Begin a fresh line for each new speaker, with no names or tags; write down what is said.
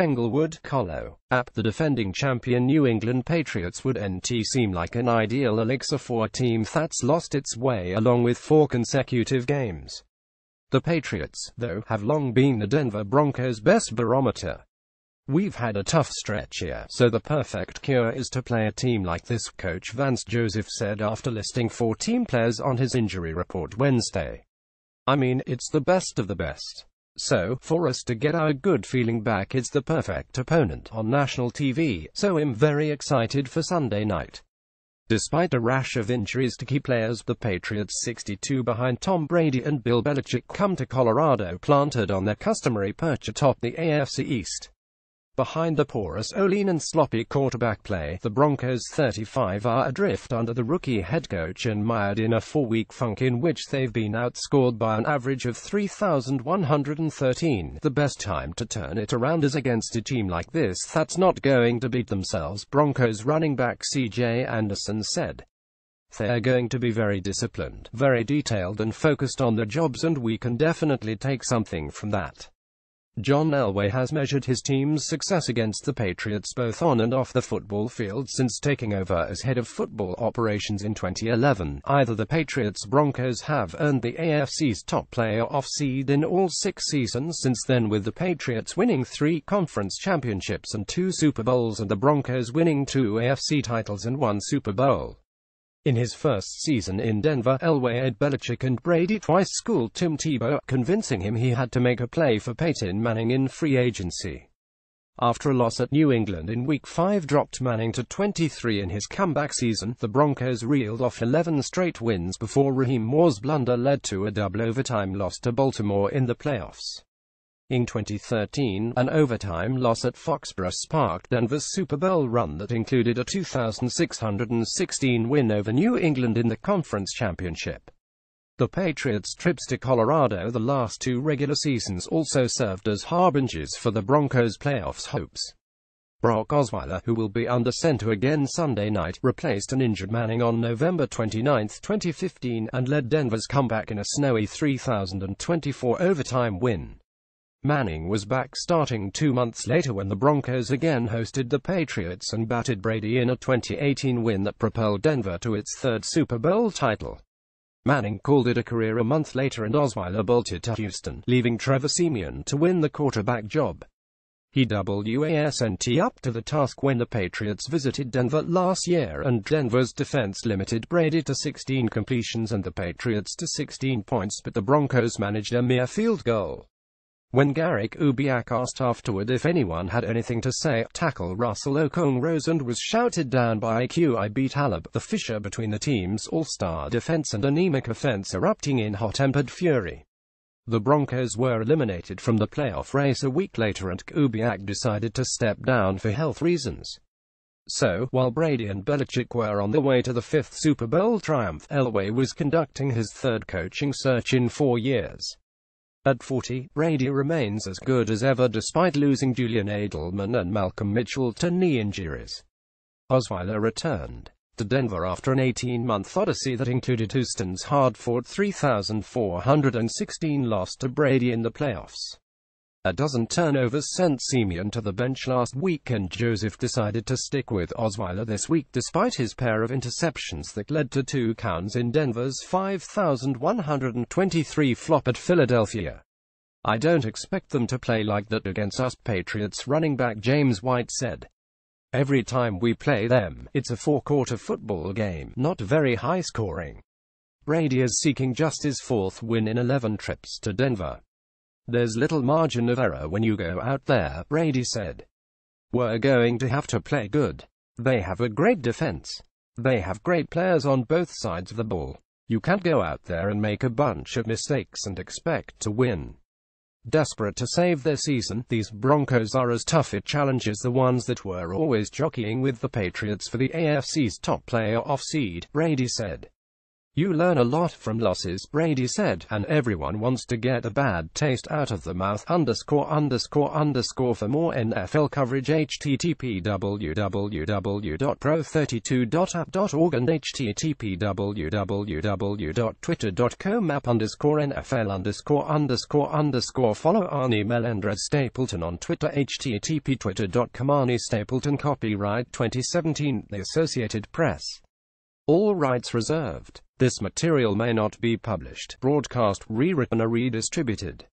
Englewood, Colo. App The defending champion New England Patriots would NT seem like an ideal elixir for a team that's lost its way along with four consecutive games. The Patriots, though, have long been the Denver Broncos' best barometer. We've had a tough stretch here, so the perfect cure is to play a team like this, Coach Vance Joseph said after listing four team players on his injury report Wednesday. I mean, it's the best of the best. So, for us to get our good feeling back it's the perfect opponent on national TV, so I'm very excited for Sunday night. Despite a rash of injuries to key players, the Patriots 62 behind Tom Brady and Bill Belichick come to Colorado planted on their customary perch atop the AFC East. Behind the porous, lean and sloppy quarterback play, the Broncos 35 are adrift under the rookie head coach and mired in a four-week funk in which they've been outscored by an average of 3,113. The best time to turn it around is against a team like this that's not going to beat themselves, Broncos running back C.J. Anderson said. They're going to be very disciplined, very detailed and focused on their jobs and we can definitely take something from that. John Elway has measured his team's success against the Patriots both on and off the football field since taking over as head of football operations in 2011. Either the Patriots Broncos have earned the AFC's top playoff seed in all six seasons since then with the Patriots winning three conference championships and two Super Bowls and the Broncos winning two AFC titles and one Super Bowl. In his first season in Denver, Elway had Belichick and Brady twice schooled Tim Tebow, convincing him he had to make a play for Peyton Manning in free agency. After a loss at New England in Week 5 dropped Manning to 23 in his comeback season, the Broncos reeled off 11 straight wins before Rahim Moore's blunder led to a double overtime loss to Baltimore in the playoffs. In 2013, an overtime loss at Foxborough sparked Denver's Super Bowl run that included a 2,616 win over New England in the conference championship. The Patriots' trips to Colorado the last two regular seasons also served as harbingers for the Broncos' playoffs hopes. Brock Osweiler, who will be under center again Sunday night, replaced an injured Manning on November 29, 2015, and led Denver's comeback in a snowy 3,024 overtime win. Manning was back starting two months later when the Broncos again hosted the Patriots and batted Brady in a 2018 win that propelled Denver to its third Super Bowl title. Manning called it a career a month later and Osweiler bolted to Houston, leaving Trevor Siemian to win the quarterback job. He WASNT up to the task when the Patriots visited Denver last year and Denver's defense limited Brady to 16 completions and the Patriots to 16 points but the Broncos managed a mere field goal. When Gary Kubiak asked afterward if anyone had anything to say, tackle Russell Okung rose and was shouted down by Aqib Talib, the fissure between the team's all-star defense and anemic offense erupting in hot-tempered fury. The Broncos were eliminated from the playoff race a week later and Kubiak decided to step down for health reasons. So, while Brady and Belichick were on their way to the fifth Super Bowl triumph, Elway was conducting his third coaching search in four years. At 40, Brady remains as good as ever despite losing Julian Edelman and Malcolm Mitchell to knee injuries. Osweiler returned to Denver after an 18-month odyssey that included Houston's hard-fought 3,416 loss to Brady in the playoffs. A dozen turnovers sent Siemian to the bench last week and Joseph decided to stick with Osweiler this week despite his pair of interceptions that led to two counts in Denver's 5,123 flop at Philadelphia. I don't expect them to play like that against us, Patriots running back James White said. Every time we play them, it's a four-quarter football game, not very high scoring. Brady is seeking just his fourth win in 11 trips to Denver. There's little margin of error when you go out there, Brady said. We're going to have to play good. They have a great defense. They have great players on both sides of the ball. You can't go out there and make a bunch of mistakes and expect to win. Desperate to save their season, these Broncos are as tough a challenge as the ones that were always jockeying with the Patriots for the AFC's top playoff seed, Brady said. You learn a lot from losses, Brady said, and everyone wants to get a bad taste out of the mouth, underscore underscore underscore for more NFL coverage http www.pro32.app.org and http www.twitter.com app underscore NFL underscore underscore underscore. Follow Arnie Melendrez Stapleton on Twitter http twitter.com Arnie Stapleton copyright 2017 The Associated Press all rights reserved. This material may not be published, broadcast, rewritten or redistributed.